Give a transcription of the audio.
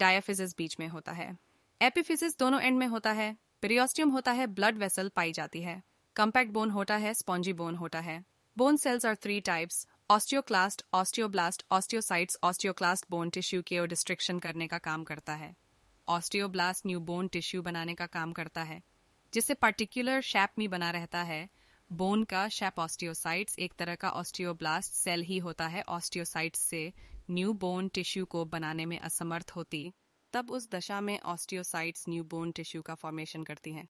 डायाफिजिस बीच में होता है। एपिफिजिस दोनों एंड में होता है। पेरियोस्टियम होता है ब्लड वेसल पाई जाती है। कम्पैक्ट बोन होता है स्पॉन्जी बोन होता है। Bone cells are three types osteoclast osteoblast osteocytes osteoclast bone tissue के डिस्ट्रिक्शन करने का काम करता है। ऑस्टियोब्लास्ट न्यू बोन टिश्यू बनाने का काम करता है, जिससे पर्टिकुलर शैप में बना रहता है। बोन का शैप ऑस्टियोसाइट्स, एक तरह का ऑस्टियोब्लास्ट सेल ही होता है। ऑस्टियोसाइट्स से न्यू बोन टिश्यू को बनाने में असमर्थ होती। तब उस दशा में ऑस्टियोसाइट्स न्यू बोन टिश्यू का फॉर्मेशन करती हैं।